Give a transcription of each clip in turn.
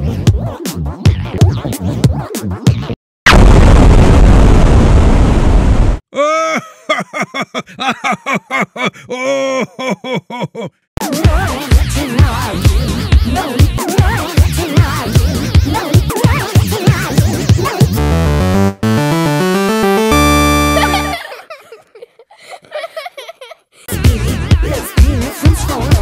Let's do it from school.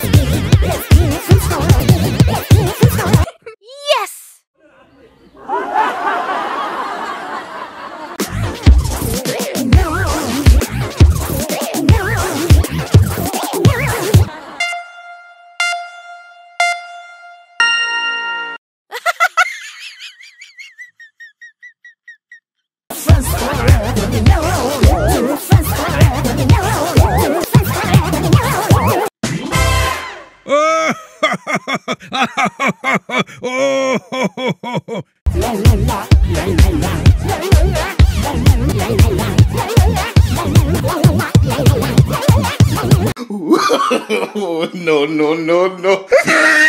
Oh, no, no, no, no.